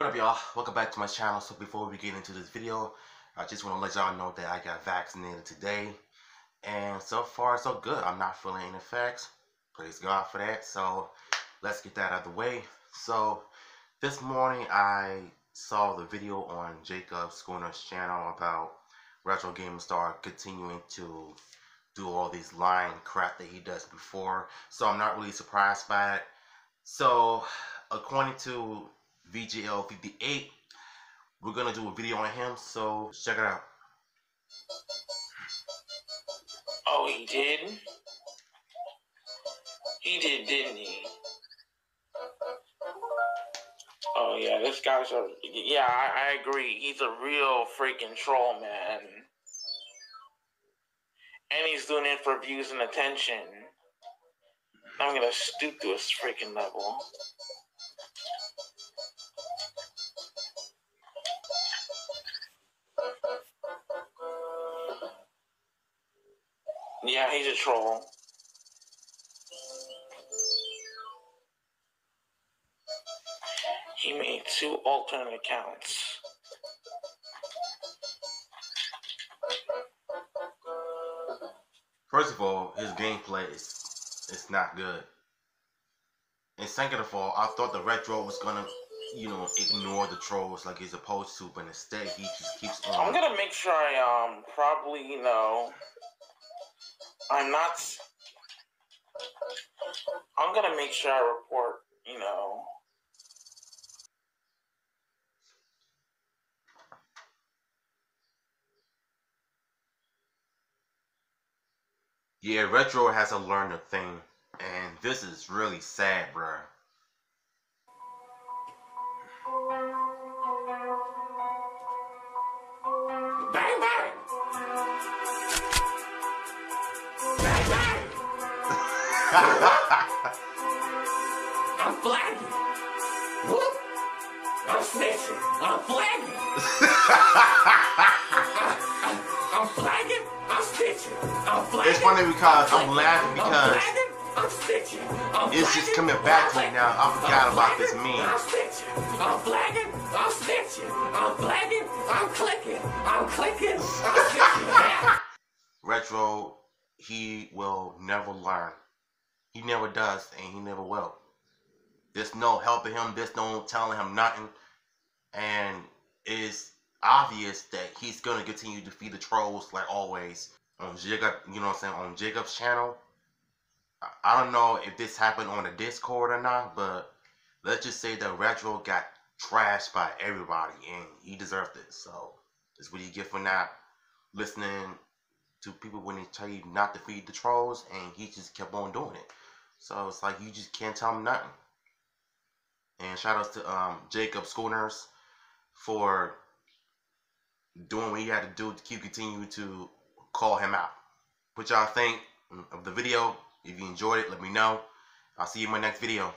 What up y'all? Welcome back to my channel. So before we get into this video, I just want to let y'all know that I got vaccinated today. And so far so good. I'm not feeling any effects. Praise God for that. So let's get that out of the way. So this morning I saw the video on Jacob Schooner's channel about Retro Game Star continuing to do all these line crap that he does before. So I'm not really surprised by it. So according to VGL 58. We're gonna do a video on him, so check it out. Oh, he did? He did, didn't he? Oh yeah, this guy's a yeah. I, I agree. He's a real freaking troll, man. And he's doing it for views and attention. I'm gonna stoop to his freaking level. Yeah, he's a troll. He made two alternate accounts. First of all, his gameplay is it's not good. And second of all, I thought the retro was gonna, you know, ignore the trolls like he's supposed to, but instead he just keeps on. I'm gonna make sure I um probably you know I'm not. I'm gonna make sure I report. You know. Yeah, Retro has to learn a thing, and this is really sad, bruh. Bang bang! Bang I'm flagging. Whoop! I'm snitching. I'm flagging. I'm flagging. I'm snitching. I'm flagging. it's funny because I'm laughing I'm because flagging. I'm snitching. I'm it's just coming back to me now. I forgot I'm about this meme. I'm snitching. I'm flagging. I'm snitching. I'm flagging. I'm clicking. I'm clicking. I'm snitching. Retro, he will never learn. He never does, and he never will. There's no helping him. There's no telling him nothing, and it's obvious that he's gonna continue to feed the trolls like always on Jacob. You know what I'm saying on Jacob's channel. I- don't know if this happened on the Discord or not, but let's just say that Retro got trashed by everybody, and he deserved it. So that's what you get for not listening to people when they tell you not to feed the trolls, and he just kept on doing it. So it's like you just can't tell him nothing. And shout outs to um, Jacob Schooners for doing what he had to do to keep continuing to call him out. What y'all think of the video? If you enjoyed it, let me know. I'll see you in my next video.